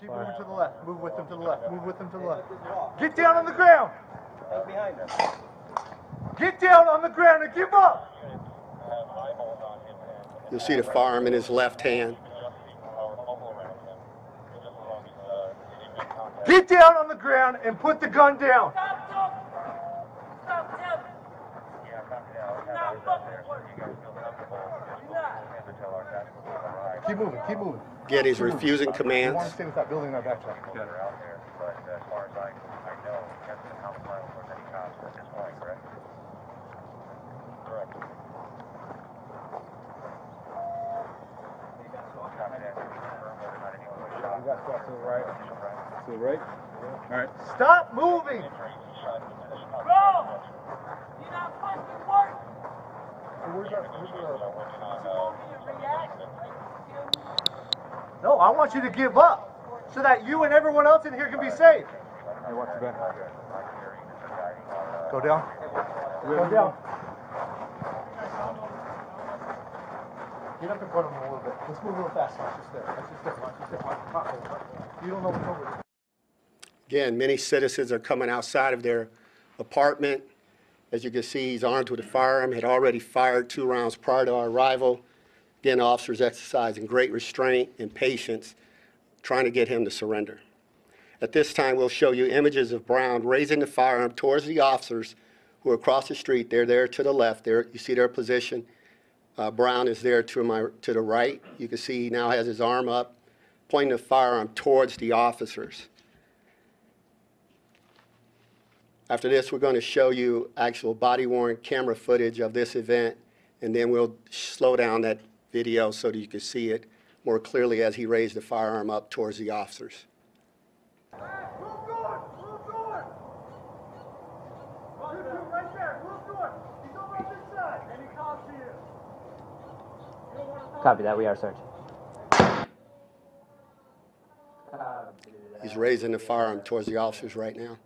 Keep moving to the left. Move with them to the left. Move with them to the left. Get down on the ground. behind us. Get down on the ground and give up. You'll see the firearm in his left hand. Get down on the ground and put the gun down. Stop talking. Stop telling. Not fucking working. You're not. Keep moving. Keep moving. Again, he's refusing You want commands. to stay with that building in our backtrack. That are out there, but as far as I, I know, he hasn't been homicidal towards any cops at this point, correct? Correct. Copy that. Confirm whether or not anyone was shot. You got to the right. To the right. All right. Stop moving. Bro, you're not fucking working. Where's our, where's our, You want me to react? Like, you feel me? No, I want you to give up so that you and everyone else in here can be safe. Hey, watch your back. Go down. Go down. Get up in front of him a little bit. Let's move a little fast. Watch this there. Watch this there. Watch this there. Watch the pothole. You don't know what's over there. Again, many citizens are coming outside of their apartment. As you can see, he's armed with a firearm, had already fired two rounds prior to our arrival. Again, officers exercising great restraint and patience, trying to get him to surrender. At this time, we'll show you images of Brown raising the firearm towards the officers who are across the street. They're there to the left. There, you see their position. Uh, Brown is there to my, to the right. You can see he now has his arm up, pointing the firearm towards the officers. After this, we're going to show you actual body-worn camera footage of this event, and then we'll slow down that video so that you can see it more clearly as he raised the firearm up towards the officers. Move north. Move north. You two right there. Move north. He's over on this side. Any cops here? You don't want to Copy that. We are searching. He's raising the firearm towards the officers right now.